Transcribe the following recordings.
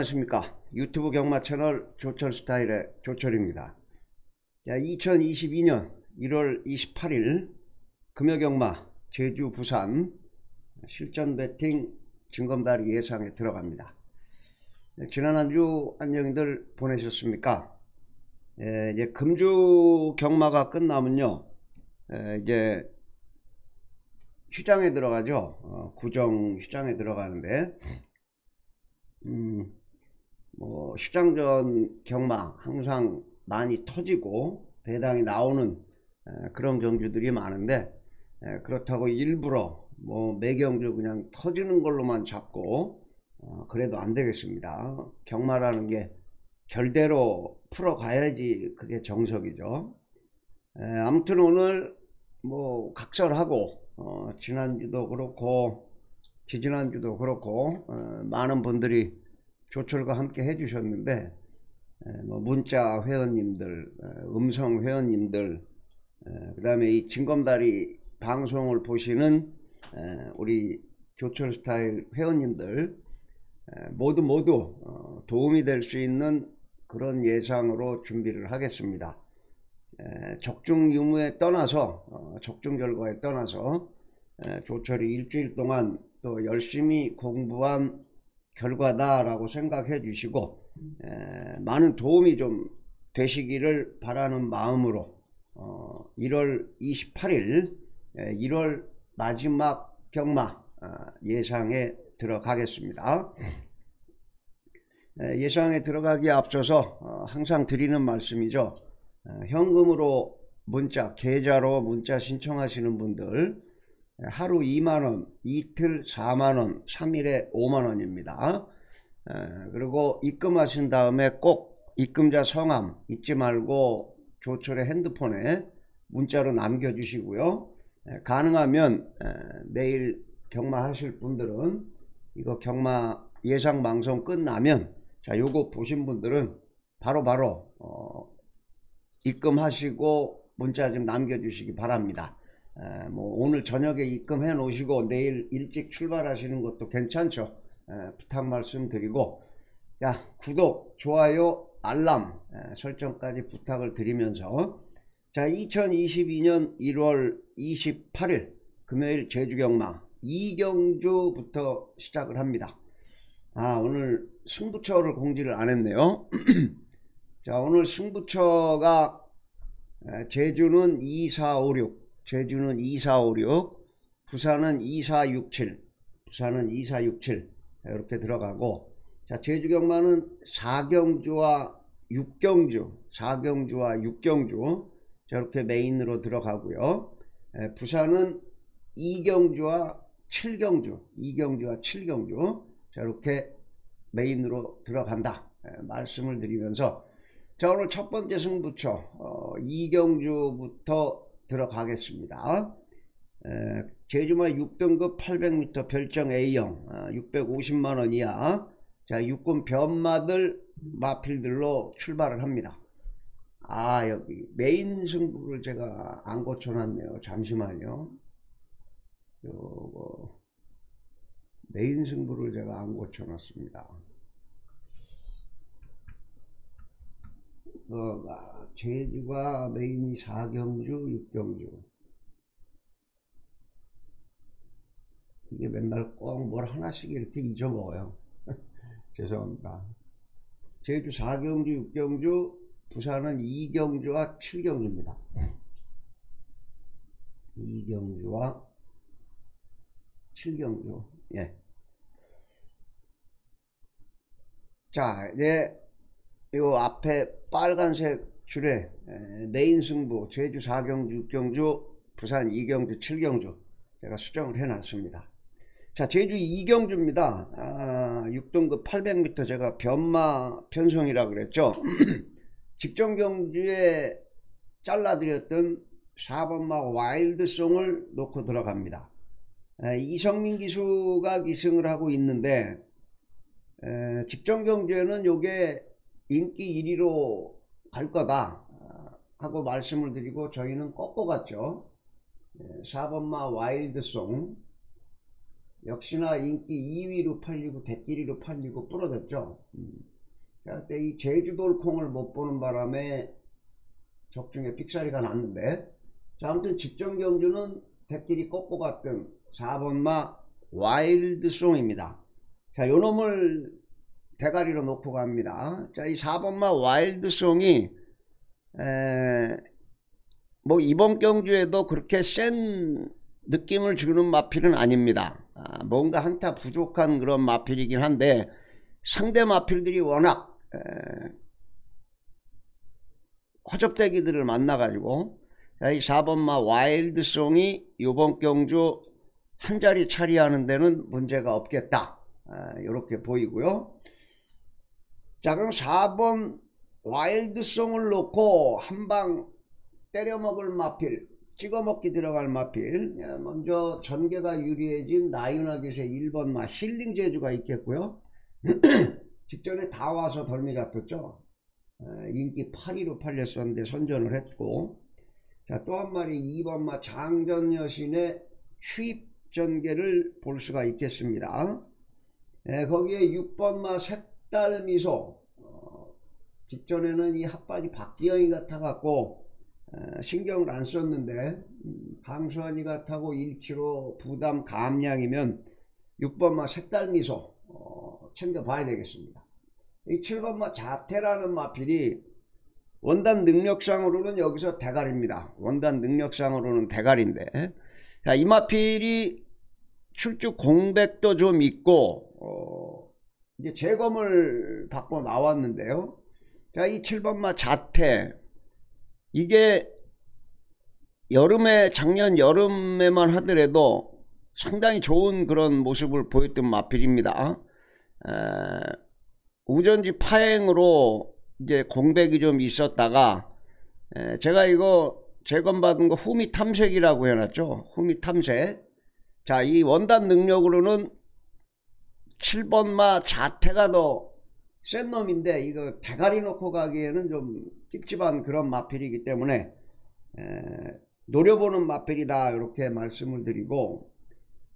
안녕하십니까. 유튜브 경마 채널 조철 스타일의 조철입니다. 자, 2022년 1월 28일 금요경마 제주 부산 실전 배팅 증검다리 예상에 들어갑니다. 네, 지난 한 주 안녕히들 보내셨습니까? 에, 이제 금주 경마가 끝나면요 에, 이제 휴장에 들어가죠. 어, 구정 휴장에 들어가는데. 음, 뭐 휴장전 경마 항상 많이 터지고 배당이 나오는 에, 그런 경주들이 많은데 에, 그렇다고 일부러 뭐 매경주 그냥 터지는 걸로만 잡고 어, 그래도 안 되겠습니다. 경마라는 게 결대로 풀어가야지 그게 정석이죠. 에, 아무튼 오늘 뭐 각설하고 어, 지난주도 그렇고 지지난주도 그렇고 어, 많은 분들이 조철과 함께 해주셨는데 에, 뭐 문자 회원님들 에, 음성 회원님들 그 다음에 이 진검다리 방송을 보시는 에, 우리 조철 스타일 회원님들 모두 모두 어, 도움이 될 수 있는 그런 예상으로 준비를 하겠습니다. 적중 유무에 떠나서 어, 적중 결과에 떠나서 조철이 일주일 동안 또 열심히 공부한 결과다라고 생각해 주시고 많은 도움이 좀 되시기를 바라는 마음으로 1월 28일 1월 마지막 경마 아, 예상에 들어가겠습니다. 예상에 들어가기에 앞서서 어, 항상 드리는 말씀이죠. 어, 현금으로 문자, 계좌로 문자 신청하시는 분들 하루 2만원, 이틀 4만원, 3일에 5만원입니다. 그리고 입금하신 다음에 꼭 입금자 성함 잊지 말고 조철의 핸드폰에 문자로 남겨주시고요. 가능하면 내일 경마 하실 분들은 이거 경마 예상 방송 끝나면 자 요거 보신 분들은 바로바로 바로 어, 입금하시고 문자 좀 남겨주시기 바랍니다. 에, 뭐 오늘 저녁에 입금해 놓으시고 내일 일찍 출발하시는 것도 괜찮죠. 에, 부탁 말씀드리고 자 구독, 좋아요, 알람 에, 설정까지 부탁을 드리면서 자 2022년 1월 28일 금요일 제주경마 이경주부터 시작을 합니다. 아 오늘 승부처를 공지를 안 했네요. 자 오늘 승부처가 제주는 2456 제주는 2456 부산은 2467 부산은 2467 이렇게 들어가고 자 제주 경마는 4경주와 6경주 4경주와 6경주 저렇게 메인으로 들어가고요. 부산은 2경주와 7경주 2경주와 7경주 저렇게 메인으로 들어간다 말씀을 드리면서 자 오늘 첫 번째 승부처 어, 이경주부터 들어가겠습니다. 에, 제주마 6등급 800m 별정 A형 어, 650만원 이하 자 육군 변마들 마필들로 출발을 합니다. 아 여기 메인 승부를 제가 안 고쳐놨네요. 잠시만요. 요거 메인 승부를 제가 안 고쳐놨습니다. 어, 제주가 메인이 4경주, 6경주. 이게 맨날 꼭 뭘 하나씩 이렇게 잊어먹어요. 죄송합니다. 제주 4경주, 6경주, 부산은 2경주와 7경주입니다. 2경주와 7경주. 예. 자, 이제 요 앞에 빨간색 줄에 메인 승부 제주 4경주 6경주 부산 2경주 7경주 제가 수정을 해 놨습니다. 자 제주 2경주입니다. 아, 6등급 800m 제가 변마 편성이라 그랬죠. 직전 경주에 잘라드렸던 4번마 와일드송을 놓고 들어갑니다. 이성민 기수가 기승을 하고 있는데 에, 직전 경주에는 요게 인기 1위로 갈 거다 아, 하고 말씀을 드리고 저희는 꺾어갔죠 4번마 와일드송 역시나 인기 2위로 팔리고 대끼리로 팔리고 부러졌죠. 음. 자, 그때 이 제주돌콩을 못 보는 바람에 적중에 삑사리가 났는데 자, 아무튼 직전 경주는 대끼리 꺾고 갔던 4번마 와일드송입니다. 자, 요 놈을 대가리로 놓고 갑니다. 자, 이 4번마 와일드송이 에, 뭐 이번 경주에도 그렇게 센 느낌을 주는 마필은 아닙니다. 아, 뭔가 한타 부족한 그런 마필이긴 한데 상대 마필들이 워낙 에, 허접대기들을 만나가지고 이 4번마 와일드송이 이번 경주 한 자리 차리하는 데는 문제가 없겠다. 이렇게 아, 보이고요. 자 그럼 4번 와일드송을 놓고 한 방 때려먹을 마필 찍어먹기 들어갈 마필 먼저 전개가 유리해진 나윤학에서 1번 마 힐링 제주가 있겠고요. 직전에 다 와서 덜미 잡혔죠. 인기 8위로 팔렸었는데 선전을 했고 자, 또 한 마리 2번 마 장전 여신의 취입 전개를 볼 수가 있겠습니다. 에, 거기에 6번 마 색 달 미소 어, 직전에는 이 핫바지 박기영이 같아갖고 에, 신경을 안 썼는데 음, 강수환이 같아고 1kg 부담 감량이면 6번마 색달 미소 어, 챙겨봐야 되겠습니다. 이 7번마 자태라는 마필이 원단 능력상으로는 여기서 대가리입니다. 원단 능력상으로는 대가리인데 자, 이 마필이 출주 공백도 좀 있고 어, 이제 재검을 받고 나왔는데요. 자, 이 7번마 자태 이게 여름에 작년 여름에만 하더라도 상당히 좋은 그런 모습을 보였던 마필입니다. 에, 우전지 파행으로 이제 공백이 좀 있었다가 에, 제가 이거 재검받은 거 후미 탐색이라고 해놨죠. 후미 탐색. 자, 이 원단 능력으로는 7번마 자태가 더 센 놈인데 이거 대가리 놓고 가기에는 좀 찝찝한 그런 마필이기 때문에 에, 노려보는 마필이다 이렇게 말씀을 드리고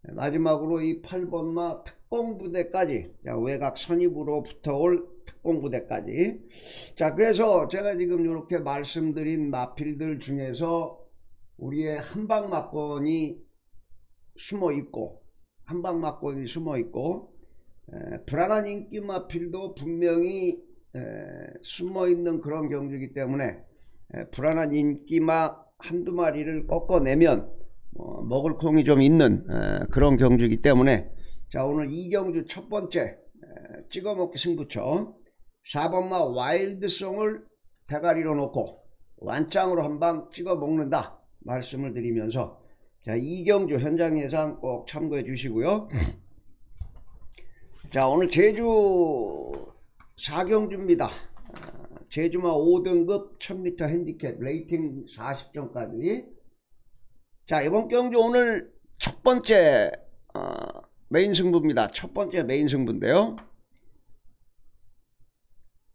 마지막으로 이 8번마 특공부대까지 외곽 선입으로 붙어올 특공부대까지. 자 그래서 제가 지금 이렇게 말씀드린 마필들 중에서 우리의 한방막권이 숨어 있고 한방막권이 숨어 있고 에, 불안한 인기 마필도 분명히 에, 숨어 있는 그런 경주이기 때문에 에, 불안한 인기마 한두 마리를 꺾어내면 어, 먹을 콩이 좀 있는 그런 경주이기 때문에 자 오늘 이 경주 첫 번째 찍어먹기 승부처. 4번마 와일드송을 대가리로 놓고 완짱으로 한 방 찍어 먹는다 말씀을 드리면서 자 이경주 현장 예상 꼭 참고해 주시고요 자 오늘 제주 4경주입니다. 제주마 5등급 1000m 핸디캡 레이팅 40점까지. 자 이번 경주 오늘 첫 번째 어, 메인 승부입니다. 첫 번째 메인 승부인데요.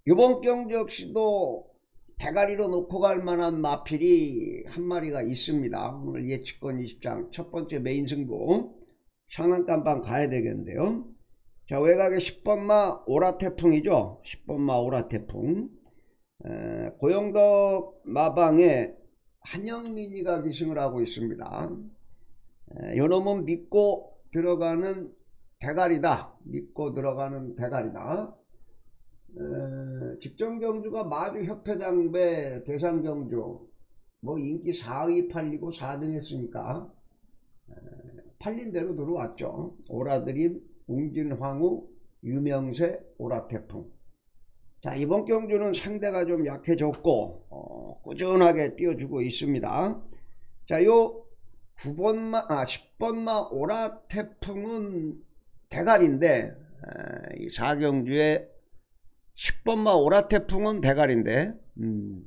이번 경주 역시도 대가리로 놓고 갈 만한 마필이 한 마리가 있습니다. 오늘 예측권 20장 첫 번째 메인 승부. 상한깜방 가야 되겠는데요. 자 외곽에 10번마 오라태풍이죠. 10번마 오라태풍 에, 고영덕 마방에 한영민이가 기승을 하고 있습니다. 에, 요놈은 믿고 들어가는 대가리다. 믿고 들어가는 대가리다. 직전 경주가 마주 협회장배 대상 경주 뭐 인기 4위 팔리고 4등 했으니까 에, 팔린 대로 들어왔죠. 오라드림, 웅진황후, 유명세, 오라태풍. 자 이번 경주는 상대가 좀 약해졌고 어, 꾸준하게 띄워주고 있습니다. 자요 9번마 아 10번마 오라태풍은 대가리인데 에, 이 4경주에 10번마 오라태풍은 대가리인데 음,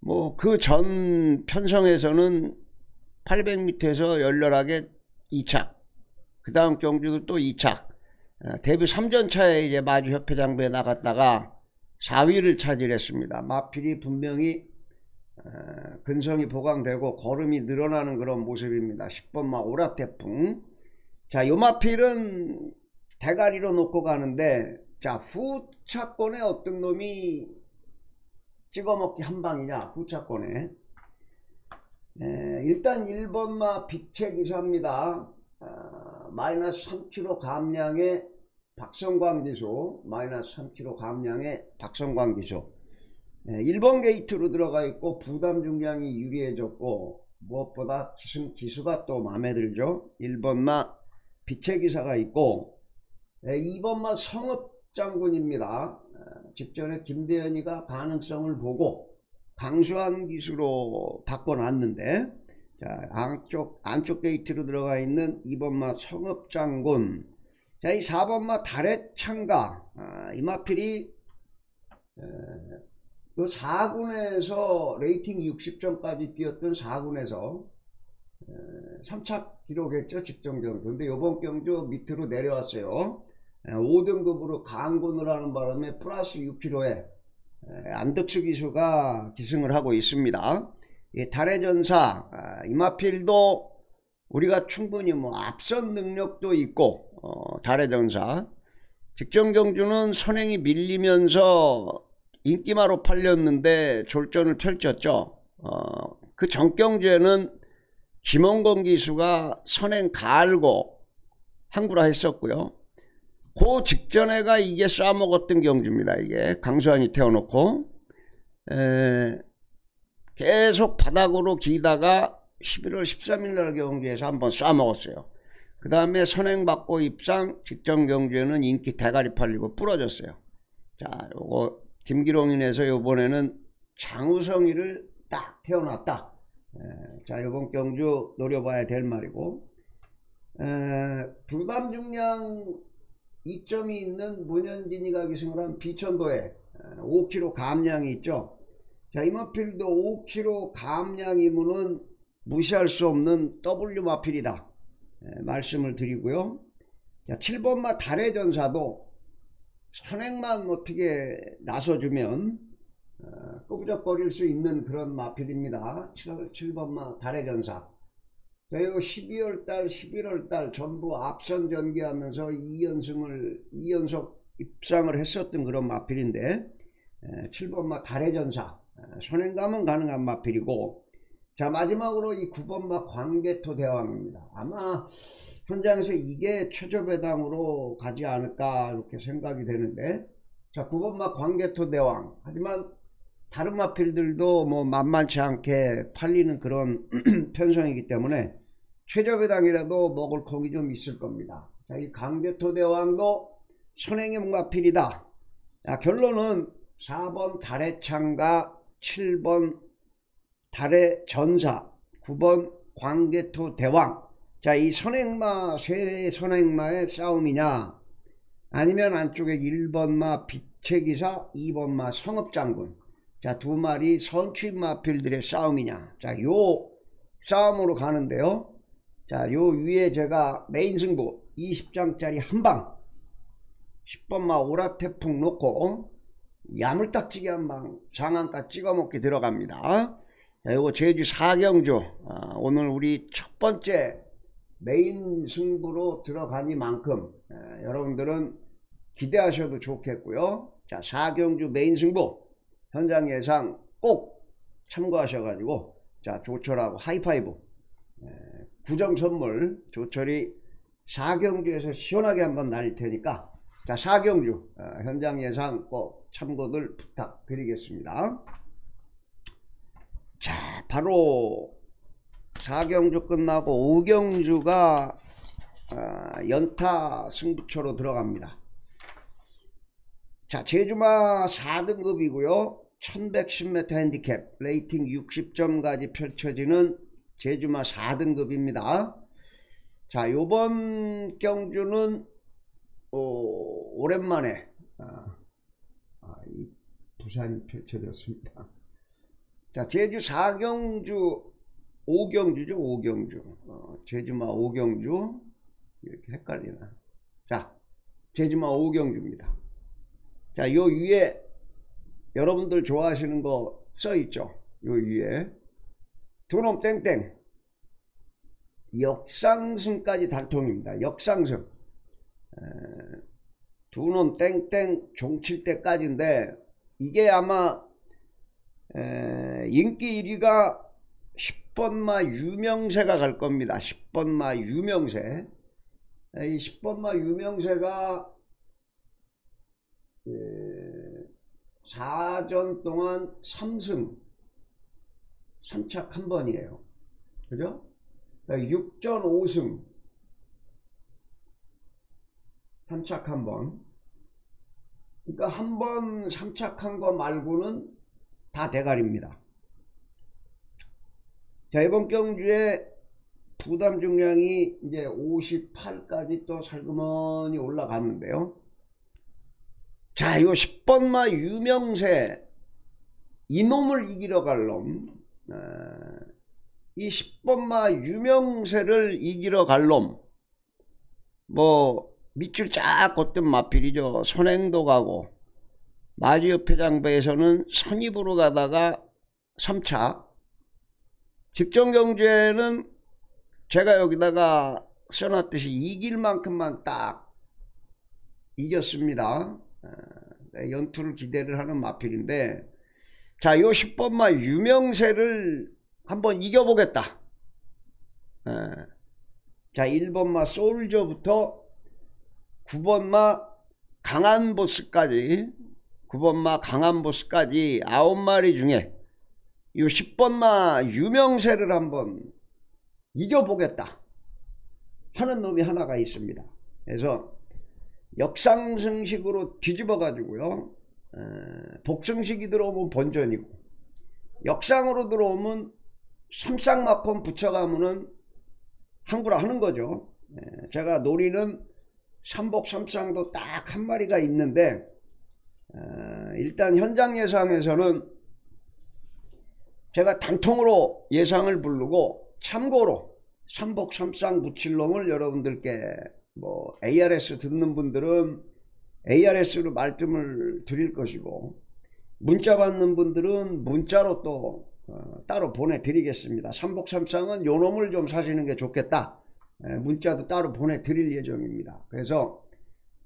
뭐그 전 편성에서는 800m에서 열렬하게 2착 그 다음 경주도 또 2착 어, 데뷔 3전차에 이제 마주 협회장부에 나갔다가 4위를 차지했습니다. 마필이 분명히 어, 근성이 보강되고 걸음이 늘어나는 그런 모습입니다. 10번 마 오라태풍 자, 요 마필은 대가리로 놓고 가는데 자, 후차권에 어떤 놈이 찍어먹기 한 방이냐, 후차권에. 에, 일단 1번마 빛의 기사입니다. 아, 마이너스 3kg 감량의 박성광 기소, 마이너스 3kg 감량의 박성광. 에, 1번 게이트로 들어가 있고 부담 중량이 유리해졌고 무엇보다 기수, 기수가 또 마음에 들죠. 1번마 빛의 기사가 있고 에, 2번마 성읍 장군입니다. 직전에 김대현이가 가능성을 보고 강수한 기수로 바꿔놨는데 자, 안쪽, 안쪽 게이트로 들어가 있는 2번마 성읍장군. 자, 이 4번마 달의 창가. 아, 이 마필이 에, 그 4군에서 레이팅 60점까지 뛰었던 4군에서 에, 3착 기록했죠 직전 경주. 근데 요번 경주 밑으로 내려왔어요. 5등급으로 강군을 하는 바람에 플러스 6kg에 안덕수 기수가 기승을 하고 있습니다. 달의 전사 아, 이마필도 우리가 충분히 뭐 앞선 능력도 있고 어, 달의 전사 직전 경주는 선행이 밀리면서 인기마로 팔렸는데 졸전을 펼쳤죠. 어, 그 전경주에는 김원건 기수가 선행 갈고 항구라 했었고요. 그 직전에가 이게 쏴먹었던 경주입니다. 이게 강수환이 태워놓고 에, 계속 바닥으로 기다가 11월 13일 날 경주에서 한번 쏴먹었어요. 그 다음에 선행받고 입상 직전 경주에는 인기 대가리 팔리고 부러졌어요. 자, 요거 김기롱인에서 요번에는 장우성이를 딱 태어났다. 에, 자, 요번 경주 노려봐야 될 말이고 에, 부담 중량 이점이 있는 문현진이가 기승을 한 비천도에 5kg 감량이 있죠. 자, 이 마필도 5kg 감량이면은 무시할 수 없는 W 마필이다. 말씀을 드리고요. 자, 7번마 달의 전사도 선행만 어떻게 나서주면 어, 꾸부적거릴 수 있는 그런 마필입니다. 7, 번마 달의 전사. 저희가 12월달 11월달 전부 앞선 전개하면서 2연승을 2연속 입상을 했었던 그런 마필인데 7번마 달의 전사 선행감은 가능한 마필이고 자 마지막으로 이 9번마 광개토 대왕입니다 아마 현장에서 이게 최저배당으로 가지 않을까 이렇게 생각이 되는데 자 9번마 광개토 대왕 하지만 다른 마필들도 뭐 만만치 않게 팔리는 그런 편성이기 때문에 최저배당이라도 먹을 고기 좀 있을 겁니다. 자, 이 강대토대왕도 선행의 문가필이다. 자, 결론은 4번 달의 창가, 7번 달의 전사, 9번 광개토 대왕. 자, 이 선행마, 세 선행마의 싸움이냐? 아니면 안쪽에 1번마 빛의 기사, 2번마 성읍장군. 자, 두 마리 선취마필들의 싸움이냐? 자, 요 싸움으로 가는데요. 자, 요 위에 제가 메인 승부 20장짜리 한방 10번마 오락태풍 놓고 야물딱지게 한방 장안가 찍어먹기 들어갑니다. 자, 요거 제주 사경주 아, 오늘 우리 첫 번째 메인 승부로 들어가니만큼 아, 여러분들은 기대하셔도 좋겠고요. 자, 사경주 메인 승부 현장 예상 꼭 참고하셔가지고 자 조철하고 하이파이브 구정 선물 조철이 사경주에서 시원하게 한번 날릴 테니까 자 사경주 어, 현장 예상 꼭 참고들 부탁드리겠습니다. 자 바로 사경주 끝나고 오경주가 어, 연타 승부처로 들어갑니다. 자 제주마 4등급이고요. 1110m 핸디캡 레이팅 60점까지 펼쳐지는 제주마 4등급입니다. 자, 요번 경주는 어, 오 랜만에 아, 아, 이 부산이 펼쳐졌습니다. 자, 제주 4경주 5경주죠, 5경주. 어, 제주마 5경주 이렇게 헷갈리나. 자, 제주마 5경주입니다. 자, 요 위에 여러분들 좋아하시는 거 써 있죠. 요 위에 두놈 땡땡 역상승까지 단통입니다. 역상승. 두놈 땡땡 종칠 때까지인데 이게 아마 에, 인기 1위가 10번마 유명세가 갈 겁니다. 10번마 유명세. 이 10번마 유명세가 에, 4전 동안 3승 3착 한 번이에요. 그죠? 6전 5승 3착 한 번. 그러니까 한번 3착한 거 말고는 다 대가리입니다. 자, 이번 경주에 부담 중량이 이제 58까지 또 살그머니 올라갔는데요. 자, 이 10번마 유명세 이놈을 이기러 갈 놈. 어, 이 10번마 유명세를 이기러 갈 놈. 뭐 밑줄 쫙 걷던 마필이죠. 선행도 가고 마지옆에 장배에서는 선입으로 가다가 3차 직전경주에는 제가 여기다가 써놨듯이 이길 만큼만 딱 이겼습니다. 아, 네, 연투를 기대를 하는 마필인데 자, 요 10번마 유명세를 한번 이겨보겠다. 아, 자, 1번마 솔저부터 9번마 강한 보스까지 9번마 강한 보스까지 9마리 중에 이 10번마 유명세를 한번 이겨보겠다 하는 놈이 하나가 있습니다. 그래서 역상승식으로 뒤집어 가지고요 복승식이 들어오면 본전이고 역상으로 들어오면 삼쌍마콘 붙여가면은 항구라 하는 거죠. 제가 노리는 삼복 삼쌍도 딱 한 마리가 있는데 어, 일단 현장 예상에서는 제가 단통으로 예상을 부르고 참고로 삼복 삼쌍 무칠놈을 여러분들께 뭐 ARS 듣는 분들은 ARS로 말씀을 드릴 것이고 문자 받는 분들은 문자로 또 어, 따로 보내드리겠습니다. 삼복삼쌍은 요놈을 좀 사시는 게 좋겠다. 에, 문자도 따로 보내드릴 예정입니다. 그래서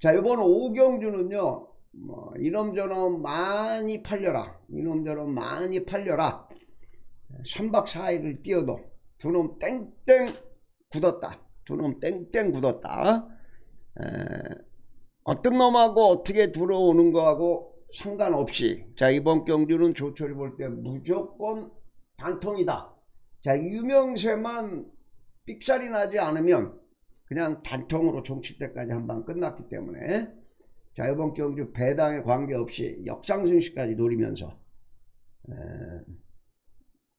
자 이번 오경주는요 뭐 이놈저놈 많이 팔려라. 이놈저놈 많이 팔려라. 3박 4일을 뛰어도 두 놈 땡땡 굳었다. 두 놈 땡땡 굳었다. 에, 어떤 놈하고 어떻게 들어오는 거하고 상관없이. 자 이번 경주는 조철이 볼 때 무조건 단통이다. 자 유명세만 삑살이 나지 않으면 그냥 단통으로 종칠 때까지 한 방 끝났기 때문에 자 이번 경주 배당에 관계없이 역상승시까지 노리면서 에,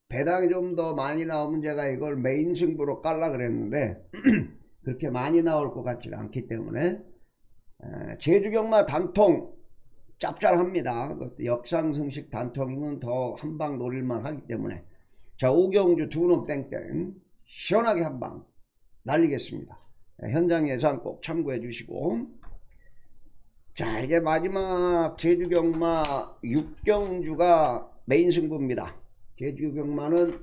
배당이 좀 더 많이 나오면 제가 이걸 메인 승부로 깔라 그랬는데 그렇게 많이 나올 것 같지가 않기 때문에 에, 제주 경마 단통 짭짤합니다. 역상승식 단통이면 더 한 방 노릴만 하기 때문에 자 오경주 두놈 땡땡 시원하게 한 방 날리겠습니다. 현장 예상 꼭 참고해 주시고 자 이제 마지막 제주 경마 6경주가 메인 승부입니다. 제주 경마는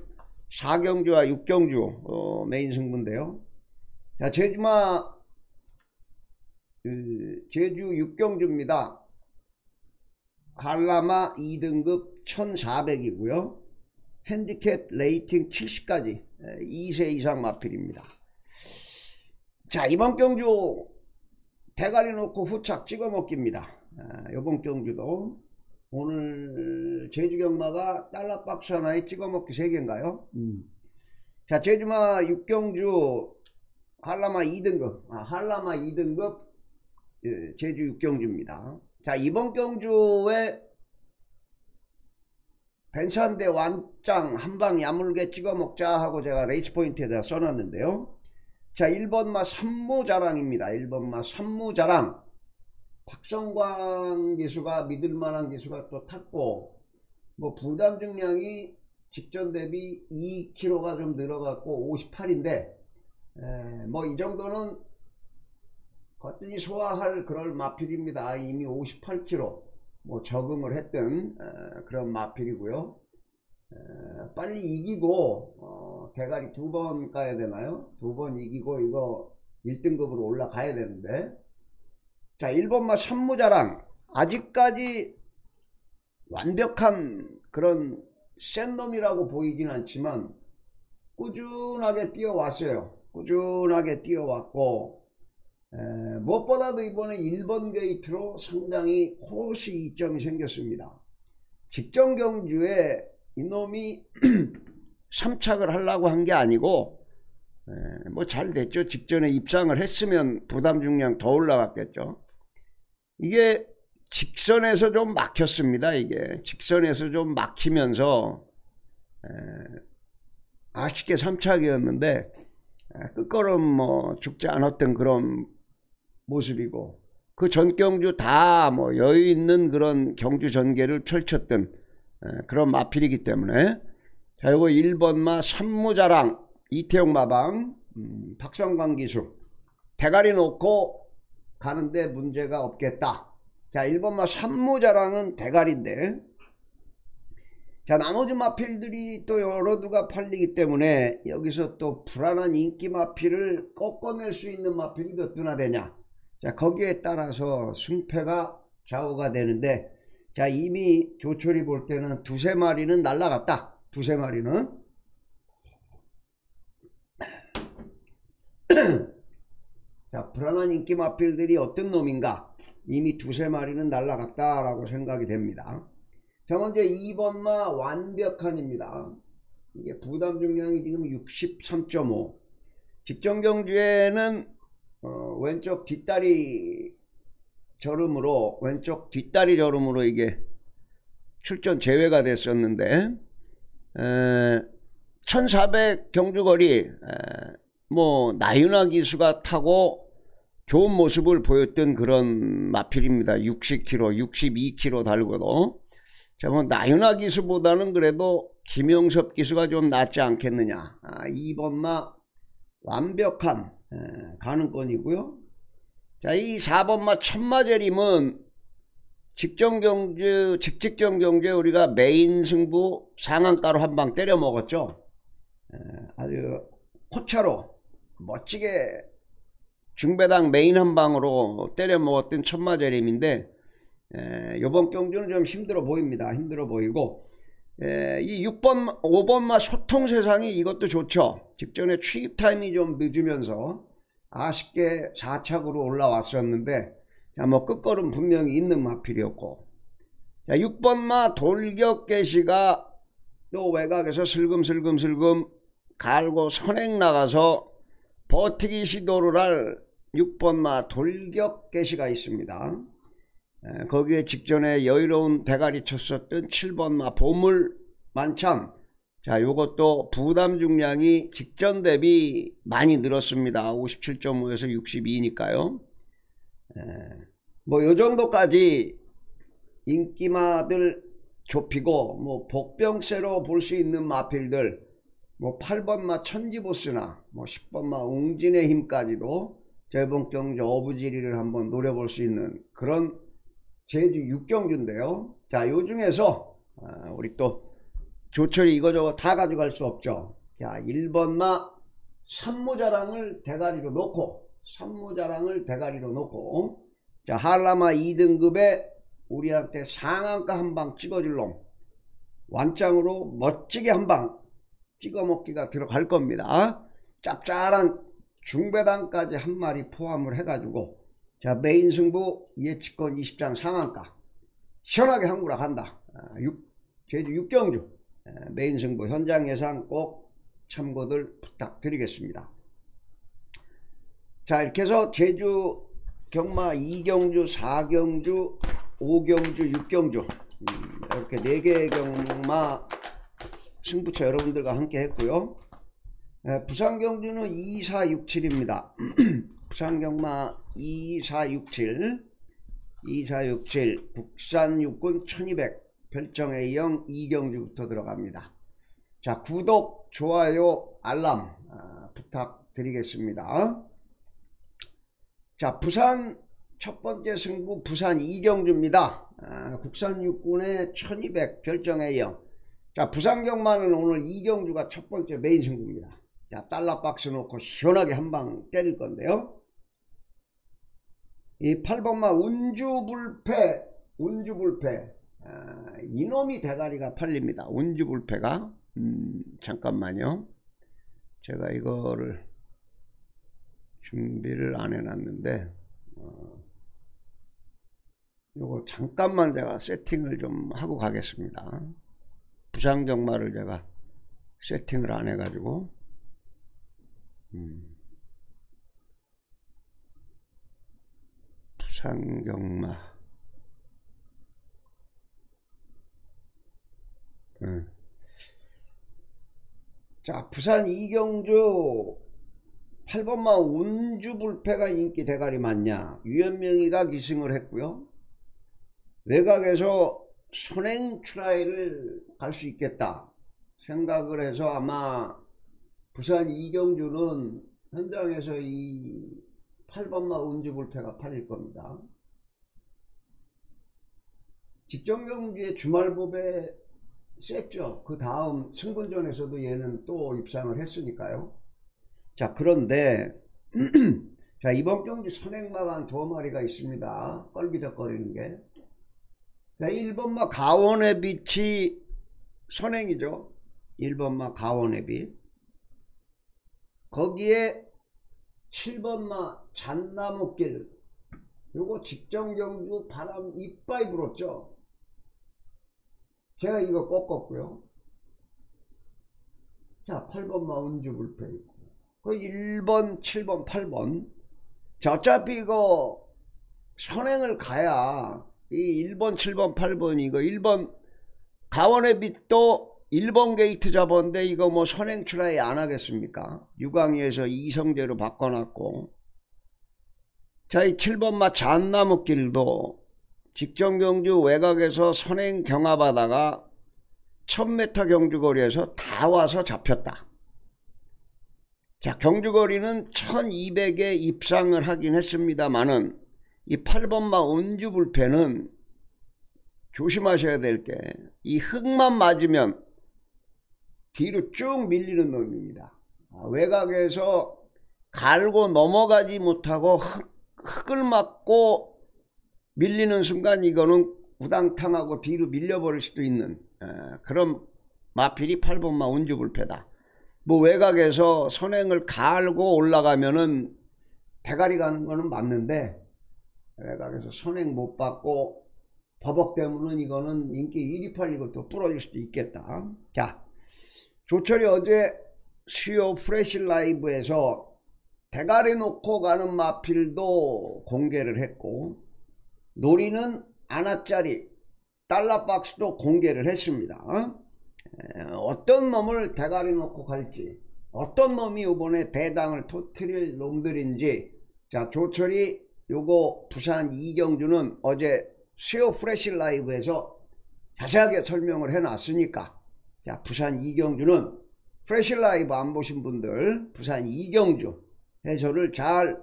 4경주와 6경주 어, 메인 승부인데요. 자 제주마 그, 제주 6경주입니다. 한라마 2등급 1400이고요. 핸디캡 레이팅 70까지 2세 이상 마필입니다. 자 이번 경주 대가리 놓고 후착 찍어 먹기입니다. 아, 이번 경주도 오늘 제주 경마가 달러 박스 하나에 찍어 먹기 3개인가요? 음. 자 제주마 6경주 한라마 2등급 아, 한라마 2등급 예, 제주 6경주입니다. 자 이번 경주에 벤산대 완짱 한방 야물게 찍어 먹자 하고 제가 레이스 포인트에다 써놨는데요. 자 1번마 산무자랑입니다. 1번마 산무자랑 박성광 기수가 믿을만한 기수가 또 탔고 뭐 부담 중량이 직전 대비 2kg가 좀 늘어갔고 58인데 뭐 이 정도는 거뜬히 소화할 그럴 마필입니다. 이미 58kg 뭐 적응을 했던 에, 그런 마필이고요. 에, 빨리 이기고 어, 어, 대가리 두번 가야 되나요? 두 번 이기고 이거 1등급으로 올라가야 되는데 자 1번마 산무자랑 아직까지 완벽한 그런 센 놈이라고 보이진 않지만 꾸준하게 뛰어왔어요. 꾸준하게 뛰어왔고 에, 무엇보다도 이번에 1번 게이트로 상당히 호시 이점이 생겼습니다. 직전 경주에 이놈이 3착을 하려고 한 게 아니고 뭐 잘 됐죠. 직전에 입상을 했으면 부담 중량 더 올라갔겠죠. 이게 직선에서 좀 막혔습니다. 이게 직선에서 좀 막히면서 아쉽게 3착이었는데 끝걸음 뭐 죽지 않았던 그런 모습이고 그 전경주 다 뭐 여유 있는 그런 경주 전개를 펼쳤던 그런 마필이기 때문에. 자 이거 1번마 산무자랑 이태용 마방 음, 박성광 기수. 대가리 놓고 가는데 문제가 없겠다. 자 1번마 산무자랑은 대가리인데. 자 나머지 마필들이 또 여러 두가 팔리기 때문에 여기서 또 불안한 인기 마필을 꺾어낼 수 있는 마필이 몇 두나 되냐 자 거기에 따라서 승패가 좌우가 되는데 자 이미 조철이 볼 때는 두세 마리는 날라갔다. 두세 마리는. 자 불안한 인기 마필들이 어떤 놈인가? 이미 두세 마리는 날라갔다 라고 생각이 됩니다. 자 먼저 2번마 완벽한입니다. 이게 부담 중량이 지금 63.5 직전 경주에는 어, 왼쪽 뒷다리 저름으로 왼쪽 뒷다리 저름으로 이게 출전 제외가 됐었는데 에, 1400 경주거리 에, 뭐 나윤아 기수가 타고 좋은 모습을 보였던 그런 마필입니다. 60km, 62km 달고도 자, 뭐 나윤아 기수보다는 그래도 김영섭 기수가 좀 낫지 않겠느냐. 아, 2번마 완벽한 에, 가능권이고요. 자, 이 4번마 천마재림은 직전 경주, 직직전 경주에 우리가 메인 승부 상한가로 한 방 때려 먹었죠. 에, 아주 코차로 멋지게 중배당 메인 한 방으로 때려 먹었던 천마재림인데 에, 이번 경주는 좀 힘들어 보입니다. 힘들어 보이고 에, 이 6번 5번마 소통 세상이 이것도 좋죠. 직전에 추입 타임이 좀 늦으면서 아쉽게 4착으로 올라왔었는데 자, 뭐 끝걸음 분명히 있는 마필이었고 자, 6번마 돌격 개시가 또 외곽에서 슬금슬금슬금 갈고 선행 나가서 버티기 시도를 할 6번마 돌격 개시가 있습니다. 거기에 직전에 여유로운 대가리 쳤었던 7번마 보물 만찬. 자 요것도 부담 중량이 직전 대비 많이 늘었습니다. 57.5에서 62니까요. 뭐 요정도까지 인기마들 좁히고 뭐 복병세로 볼 수 있는 마필들 뭐 8번마 천지보스나 뭐 10번마 웅진의 힘까지도 경주 어부지리를 한번 노려볼 수 있는 그런 제주 육경주인데요. 자, 요 중에서 아, 우리 또 조철이 이거저거 다 가져갈 수 없죠. 자, 1번마 산모자랑을 대가리로 놓고 산모자랑을 대가리로 놓고 자, 한라마 2등급에 우리한테 상한가 한 방 찍어줄 놈 완장으로 멋지게 한 방 찍어 먹기가 들어갈 겁니다. 짭짤한 중배당까지 한 마리 포함을 해가지고 자 메인 승부 예측권 20장 상한가. 시원하게 한구라 간다. 아, 6, 제주 6경주. 아, 메인 승부 현장 예상 꼭 참고들 부탁드리겠습니다. 자 이렇게 해서 제주 경마 2경주 4경주 5경주 6경주. 음, 이렇게 4개의 경마 승부처 여러분들과 함께 했고요. 부산 경주는 2467입니다 부산 경마 2467 2467 북산 육군 1200 별정의 영 이경주부터 들어갑니다. 자 구독 좋아요 알람 아, 부탁드리겠습니다. 자 부산 첫 번째 승부 부산 이경주입니다. 아, 국산 육군의 1200 별정의 영자 부산경마는 오늘 이경주가 첫 번째 메인 승부입니다. 자 달러 박스 놓고 시원하게 한 방 때릴 건데요. 이 8번마 운주불패 운주불패 아, 이놈이 대가리가 팔립니다. 운주불패가 음, 잠깐만요. 제가 이거를 준비를 안 해놨는데 어, 요거 잠깐만 제가 세팅을 좀 하고 가겠습니다. 부상경마를 제가 세팅을 안 해가지고 음. 부 상경마. 음. 자 부산 이경주. 8번마 운주불패가 인기 대가리 맞냐? 유현명이가 기승을 했고요. 외곽에서 선행 트라이를 갈 수 있겠다 생각을 해서 아마 부산 이경주는 현장에서 이 8번마 운주불패가 팔릴 겁니다. 직전경주의 주말법에 셌죠. 그 다음 승분전에서도 얘는 또 입상을 했으니까요. 자 그런데 자 이번 경주 선행마가 두 마리가 있습니다. 껄비덕거리는 게. 자 1번마 가원의 빛이 선행이죠. 1번마 가원의 빛. 거기에 7번마 잔나무길. 요거 직전경주 바람 이빠이 불었죠? 제가 이거 꺾었고요. 자 8번마 운주불패 있고. 그 1번 7번 8번. 자 어차피 이거 선행을 가야 이 1번 7번 8번 이거 1번 가원의 빛도 1번 게이트 잡았는데 이거 뭐 선행 출하에 안 하겠습니까? 유광희에서 이성재로 바꿔놨고 자이 7번마 잔나무길도 직전경주 외곽에서 선행 경합하다가 1000m 경주거리에서 다 와서 잡혔다. 자 경주거리는 1200에 입상을 하긴 했습니다만은 이 8번마 운주불패는 조심하셔야 될 게 이 흙만 맞으면 뒤로 쭉 밀리는 놈입니다. 아, 외곽에서 갈고 넘어가지 못하고 흙, 흙을 맞고 밀리는 순간 이거는 우당탕하고 뒤로 밀려버릴 수도 있는 그런 마필이 8번마 운주불패다. 뭐 외곽에서 선행을 갈고 올라가면은 대가리 가는 거는 맞는데 외곽에서 선행 못 받고 버벅 되면은 이거는 인기 1위 팔리고 또 부러질 수도 있겠다. 자 조철이 어제 수요 프레시 라이브에서 대가리 놓고 가는 마필도 공개를 했고 노리는 아나짜리 달러박스도 공개를 했습니다. 어떤 놈을 대가리 놓고 갈지 어떤 놈이 이번에 배당을 터트릴 놈들인지 자 조철이 요거 부산 이경주는 어제 수요 프레시 라이브에서 자세하게 설명을 해놨으니까 자 부산 이경주는 프레시 라이브 안 보신 분들 부산 이경주 해설을 잘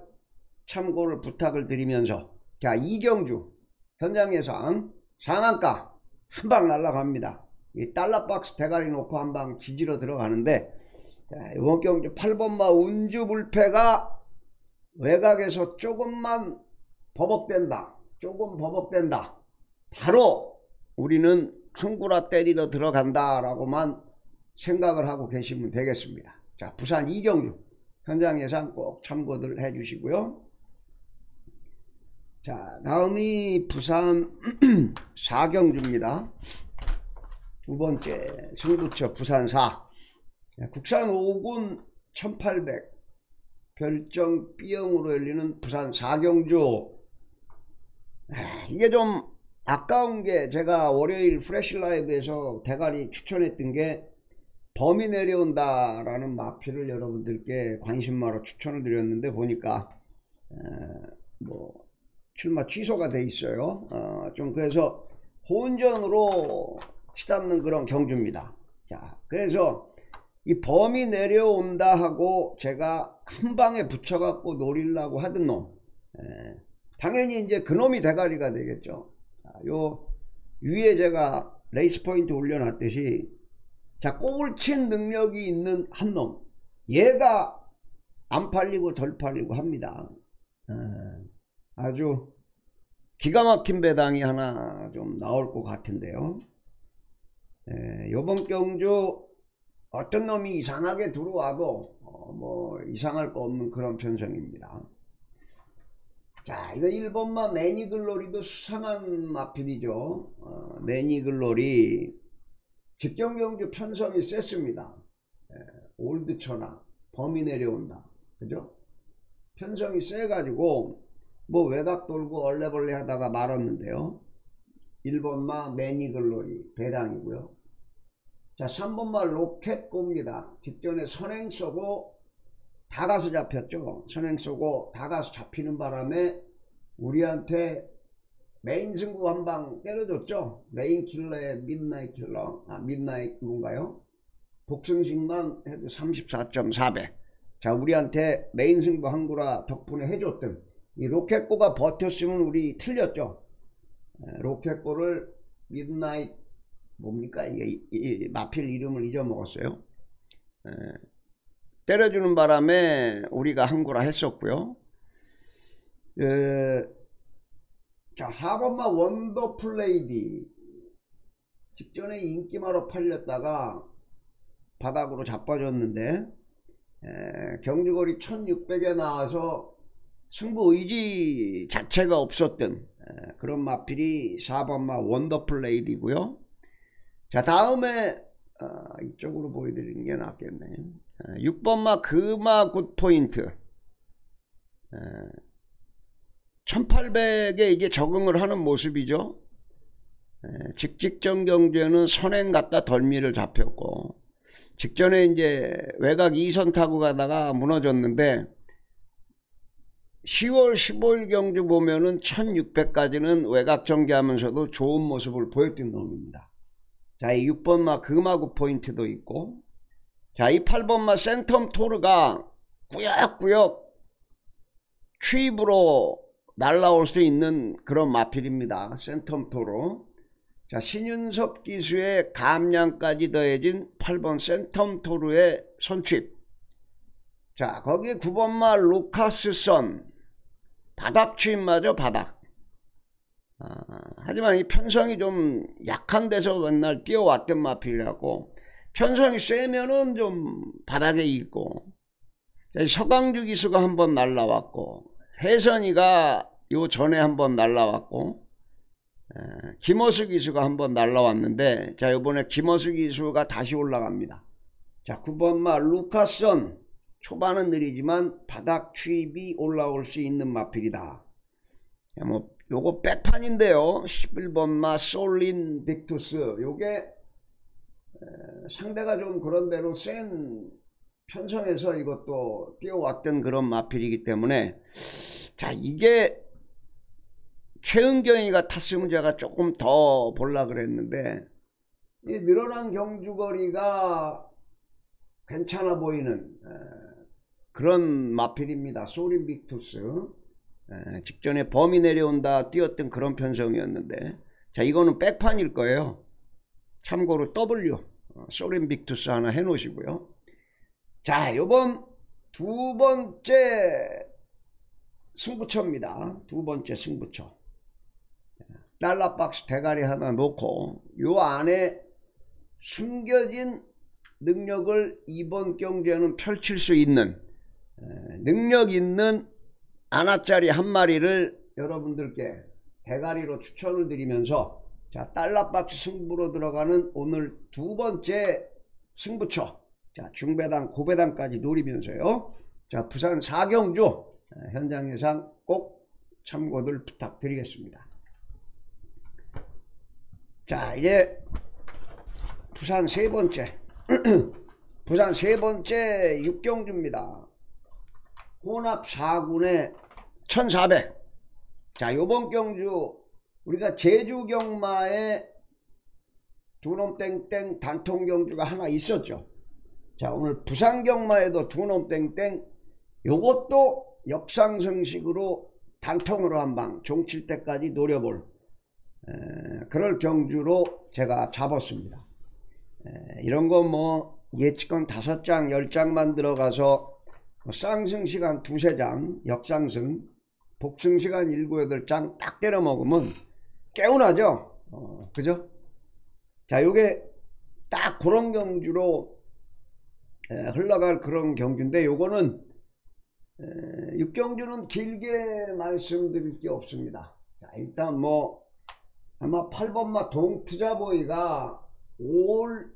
참고를 부탁을 드리면서 자 이경주 현장 예상 상한가 한 방 날라갑니다. 이 달러박스 대가리 놓고 한 방 지지러 들어가는데 자, 이번 경주 8번마 운주불패가 외곽에서 조금만 버벅된다 조금 버벅된다. 바로 우리는 한구라 때리러 들어간다 라고만 생각을 하고 계시면 되겠습니다. 자 부산 이경주 현장 예상 꼭 참고들 해 주시고요. 자 다음이 부산 사경주입니다. 두 번째 승부처 부산 사. 국산 5군 1800 별정 B형으로 열리는 부산 사경주. 이게 좀 아까운 게 제가 월요일 프레시 라이브에서 대가리 추천했던 게 범이 내려온다 라는 마피를 여러분들께 관심마로 추천을 드렸는데 보니까 에, 뭐 출마 취소가 돼 있어요. 어, 좀 그래서 혼전으로 치닫는 그런 경주입니다. 자 그래서 이 범이 내려온다 하고 제가 한 방에 붙여 갖고 노리려고 하던 놈 에, 당연히 이제 그놈이 대가리가 되겠죠 요 위에 제가 레이스 포인트 올려놨듯이 자 꼽을 친 능력이 있는 한 놈. 얘가 안 팔리고 덜 팔리고 합니다. 어, 아주 기가 막힌 배당이 하나 좀 나올 것 같은데요. 에, 요번 경주 어떤 놈이 이상하게 들어와도 어, 뭐 이상할 거 없는 그런 편성입니다 자 이거 1번마 매니글로리도 수상한 마필이죠. 어, 매니글로리. 직전경주 편성이 셌습니다. 에, 올드처나 범위 내려온다. 그죠? 편성이 세가지고 뭐 외곽 돌고 얼레벌레 하다가 말았는데요. 1번마 매니글로리 배당이고요. 자 3번마 로켓고입니다. 직전에 선행 쏘고 다 가서 잡혔죠. 선행 쏘고 다 가서 잡히는 바람에 우리한테 메인 승부 한 방 때려줬죠. 레인 킬러의 midnight 킬러 아 midnight 뭔가요? 복승식만 해도 34.4배 자 우리한테 메인 승부 한 거라 덕분에 해줬던 이 로켓고가 버텼으면 우리 틀렸죠. 로켓고를 midnight 뭡니까? 이게 이, 이, 마필 이름을 잊어먹었어요. 에, 때려주는 바람에 우리가 한 거라 했었고요. 에, 자 4번마 원더플레이디. 직전에 인기마로 팔렸다가 바닥으로 자빠졌는데 에, 경주거리 1600에 나와서 승부 의지 자체가 없었던 에, 그런 마필이 4번마 원더플레이디고요. 자 다음에 어, 이쪽으로 보여드리는 게 낫겠네. 어, 6번마 금마 굿포인트 1800에 이게 적응을 하는 모습이죠 에, 직직전 경주에는 선행 갔다 덜미를 잡혔고 직전에 이제 외곽 2선 타고 가다가 무너졌는데 10월 15일 경주 보면은 1600까지는 외곽 전개하면서도 좋은 모습을 보였던 놈입니다. 자, 이 6번마 금하구 포인트도 있고 자, 이 8번마 센텀 토르가 꾸역꾸역 추입으로 날라올 수 있는 그런 마필입니다. 센텀 토르. 자, 신윤섭 기수의 감량까지 더해진 8번 센텀 토르의 선취입. 자, 거기에 9번마 루카스 선. 바닥 취입마저 바닥. 아, 하지만 이 편성이 좀 약한 데서 맨날 뛰어왔던 마필이라고 편성이 세면은 좀 바닥에 있고 서강주 기수가 한 번 날라왔고 혜선이가 요 전에 한 번 날라왔고 에, 김어수 기수가 한 번 날라왔는데 자 이번에 김어수 기수가 다시 올라갑니다. 자 9번마 루카선. 초반은 느리지만 바닥 추입이 올라올 수 있는 마필이다. 뭐 요거 백판인데요. 11번마 솔린 빅투스. 요게 상대가 좀 그런 대로 센 편성에서 이것도 뛰어왔던 그런 마필이기 때문에 자 이게 최은경이가 탔으면 제가 조금 더 볼라 그랬는데 이 늘어난 경주거리가 괜찮아 보이는 그런 마필입니다. 소린 빅투스. 직전에 범이 내려온다 뛰었던 그런 편성이었는데 자 이거는 백판일 거예요. 참고로 W 소린 빅투스 하나 해 놓으시고요. 자 요번 두 번째 승부처입니다. 두 번째 승부처. 달러박스 대가리 하나 놓고 요 안에 숨겨진 능력을 이번 경주에는 펼칠 수 있는 능력 있는 하나짜리 한 마리를 여러분들께 대가리로 추천을 드리면서 자 달러박스 승부로 들어가는 오늘 두 번째 승부처. 자 중배당 고배당까지 노리면서요. 자 부산 사경주 현장 예상 꼭 참고들 부탁드리겠습니다. 자 이제 부산 세 번째. 부산 세 번째 육경주입니다. 혼합 4군의 1400. 자, 요번 경주 우리가 제주 경마에 두놈 땡땡 단통 경주가 하나 있었죠. 자, 오늘 부산 경마에도 두놈 땡땡 요것도 역상승식으로 단통으로 한 방 종칠 때까지 노려볼 에, 그럴 경주로 제가 잡았습니다. 에, 이런 거 뭐 예측권 다섯 장, 열 장만 들어가서 뭐 쌍승 시간 두세 장, 역상승, 복승 시간 일곱 여덟 장 딱 때려 먹으면 개운하죠. 어, 그죠? 자, 요게 딱 그런 경주로 에, 흘러갈 그런 경주인데 요거는 에, 육경주는 길게 말씀드릴 게 없습니다. 자, 일단 뭐 아마 8번마 동투자보이가 올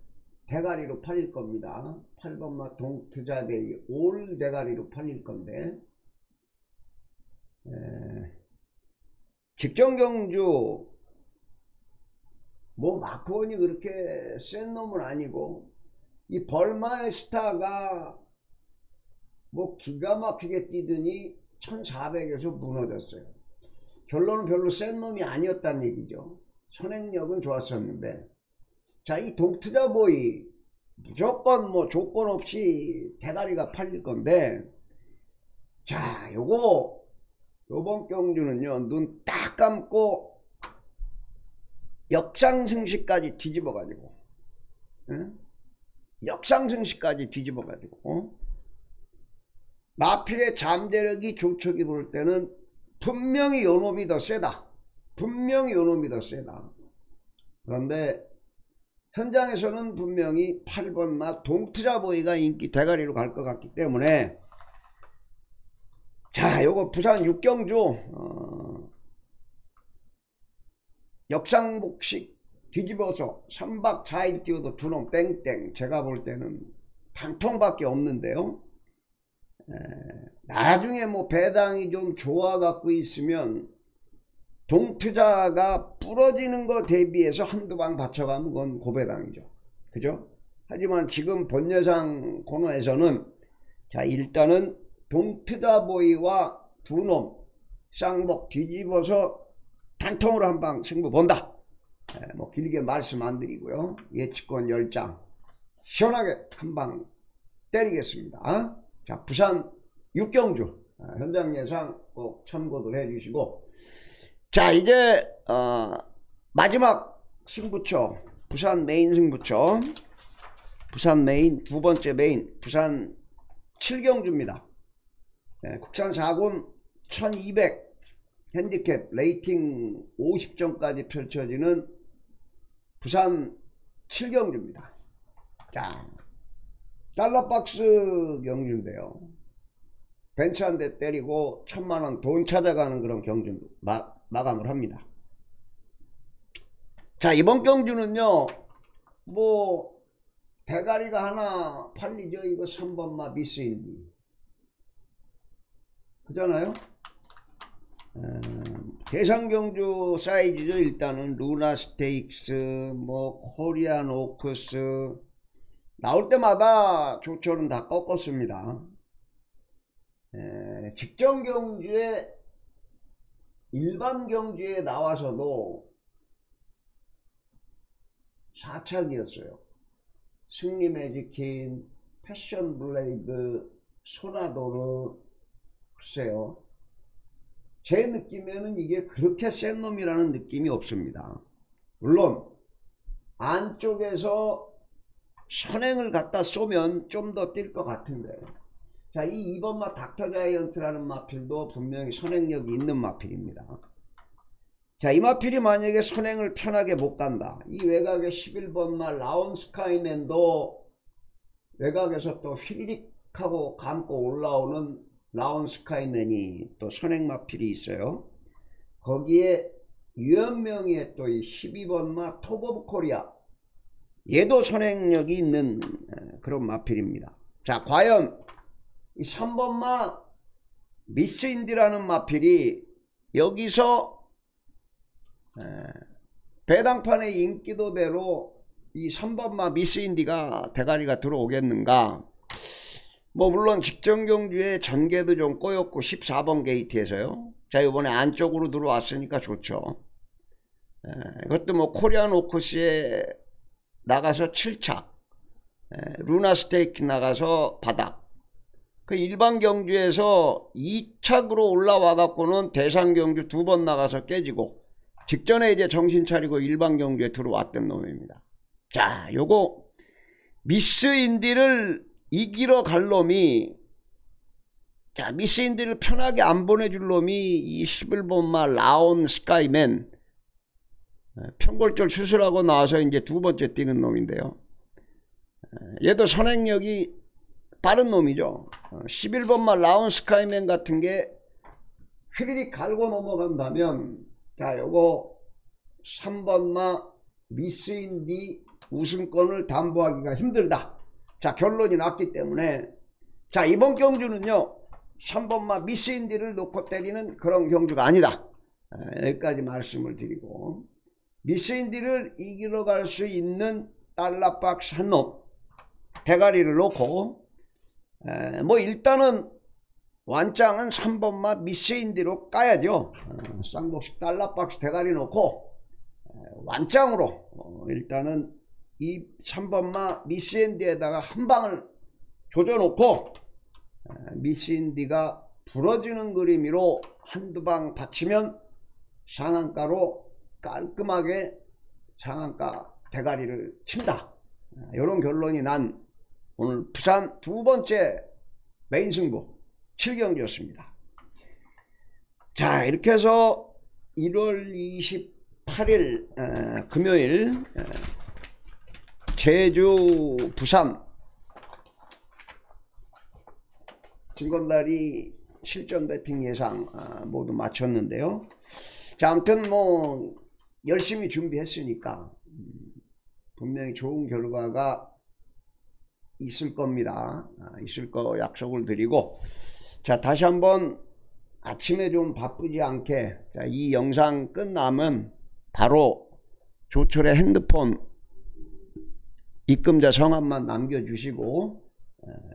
대가리로 팔릴 겁니다. 8번마 동투자대이 올 대가리로 팔릴 건데 에, 직전 경주 뭐 마크원이 그렇게 센 놈은 아니고 이 벌마의 스타가 뭐 기가 막히게 뛰더니 1400에서 무너졌어요. 결론은 별로 센 놈이 아니었다는 얘기죠. 선행력은 좋았었는데 자 이 동투자 보이 무조건 뭐 조건 없이 대가리가 팔릴 건데 자 요거 요번 경주는요 눈 딱 감고 역상승시까지 뒤집어 가지고 응? 역상승시까지 뒤집어 가지고 어? 마필의 잠재력이 조촉이 볼 때는 분명히 요놈이 더 세다 분명히 요놈이 더 세다 그런데 현장에서는 분명히 8번마 동투자보이가 인기 대가리로 갈 것 같기 때문에 자 요거 부산 육경주 어, 역상복식 뒤집어서 3박 4일 뛰어도 두놈 땡땡. 제가 볼 때는 단통밖에 없는데요. 에, 나중에 뭐 배당이 좀 좋아 갖고 있으면 동투자가 부러지는 거 대비해서 한두 방 받쳐가면 그건 고배당이죠. 그죠? 하지만 지금 본예상 코너에서는 자 일단은 동투자보이와 두 놈 쌍복 뒤집어서 단통으로 한 방 승부 본다. 에, 뭐 길게 말씀 안 드리고요. 예측권 10장. 시원하게 한 방 때리겠습니다. 자 부산 육경주. 아, 현장 예상 꼭 참고들 해주시고. 자 이제 어, 마지막 승부처. 부산 메인 승부처. 부산 메인 두 번째 메인. 부산 7경주입니다. 네, 국산 4군 1200 핸디캡 레이팅 50점까지 펼쳐지는 부산 7경주입니다. 자 달러박스 경주인데요. 벤츠 한 대 때리고 천만원 돈 찾아가는 그런 경주 마, 마감을 합니다. 자 이번 경주는요 뭐 대가리가 하나 팔리죠. 이거 3번마 미스인디 그잖아요. 음, 대상경주 사이즈죠 일단은. 루나 스테이크스 뭐 코리안 오크스. 나올 때마다 조철은 다 꺾었습니다. 에, 직전 경주에 일반 경주에 나와서도 사착이었어요. 승리 매직킨 패션 블레이드 소나도르 글쎄요 제 느낌에는 이게 그렇게 센 놈이라는 느낌이 없습니다 물론 안쪽에서 선행을 갖다 쏘면 좀 더 뛸 것 같은데 자, 이 2번 마 닥터 자이언트라는 마필도 분명히 선행력이 있는 마필입니다. 자, 이 마필이 만약에 선행을 편하게 못 간다. 이 외곽의 11번 마 라온 스카이맨도 외곽에서 또 휘리릭하고 감고 올라오는 라온 스카이맨이 또 선행 마필이 있어요. 거기에 유연명의 또 이 12번마 톱 오브 코리아 얘도 선행력이 있는 그런 마필입니다. 자, 과연 이 3번 마 미스 인디라는 마필이 여기서 배당판의 인기도대로 이 3번마 미스 인디가 대가리가 들어오겠는가 뭐 물론 직전 경주에 전개도 좀 꼬였고 14번 게이트에서요. 자 이번에 안쪽으로 들어왔으니까 좋죠. 이것도 뭐 코리안 오크스에 나가서 7착 루나 스테이크 나가서 바닥. 그 일반 경주에서 2착으로 올라와 갖고는 대상 경주 두 번 나가서 깨지고 직전에 이제 정신 차리고 일반 경주에 들어왔던 놈입니다. 자, 요거 미스 인디를 이기러 갈 놈이 자, 미스 인디를 편하게 안 보내줄 놈이 이 11번마 라온 스카이맨 편골절 수술하고 나와서 이제 두 번째 뛰는 놈인데요. 얘도 선행력이 빠른 놈이죠. 11번마 라온 스카이맨 같은 게 휘리릭 갈고 넘어간다면 자 요거 3번마 미스인디 우승권을 담보하기가 힘들다. 자 결론이 났기 때문에 자 이번 경주는요 3번마 미스인디를 놓고 때리는 그런 경주가 아니다. 여기까지 말씀을 드리고 미스인디를 이기러 갈 수 있는 달러박스 한 놈 대가리를 놓고 에, 뭐 일단은 완장은 3번마 미스인디로 까야죠. 어, 쌍복식 달러박스 대가리 놓고 완장으로 어, 일단은 이 3번마 미스인디에다가 한 방을 조져놓고 미스인디가 부러지는 그림으로 한두 방 받치면 상한가로 깔끔하게 상한가 대가리를 친다. 이런 결론이 난 오늘 부산 두 번째 메인 승부 7경기였습니다. 자 이렇게 해서 1월 28일 에, 금요일 에, 제주 부산 진검다리 실전 배팅 예상 아, 모두 마쳤는데요. 자 아무튼 뭐 열심히 준비했으니까 음, 분명히 좋은 결과가 있을 겁니다. 아, 있을 거 약속을 드리고 자 다시 한번 아침에 좀 바쁘지 않게 자, 이 영상 끝나면 바로 조철의 핸드폰 입금자 성함만 남겨주시고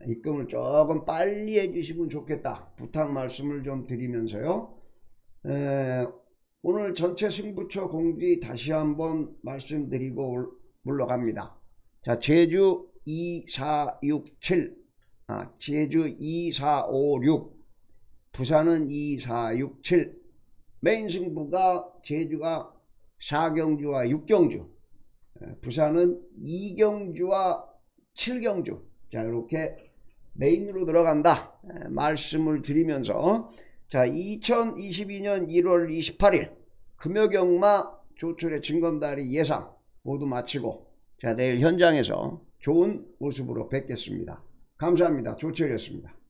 입금을 조금 빨리 해주시면 좋겠다. 부탁 말씀을 좀 드리면서요. 에, 오늘 전체 승부처 공지 다시 한번 말씀드리고 물러갑니다. 자 제주 2467 아, 제주 2456 부산은 2467 메인 승부가 제주가 4경주와 6경주 부산은 2경주와 7경주 자 이렇게 메인으로 들어간다 말씀을 드리면서 자 2022년 1월 28일 금요경마 조철의 증검다리 예상 모두 마치고 자 내일 현장에서 좋은 모습으로 뵙겠습니다. 감사합니다. 조철이었습니다.